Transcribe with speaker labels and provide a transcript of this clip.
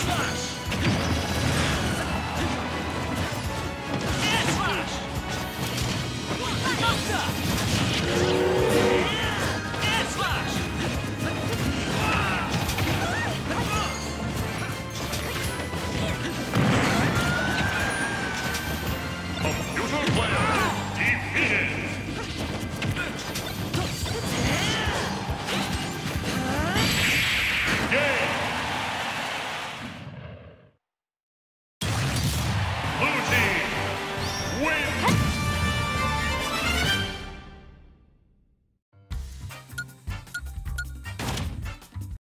Speaker 1: Slash!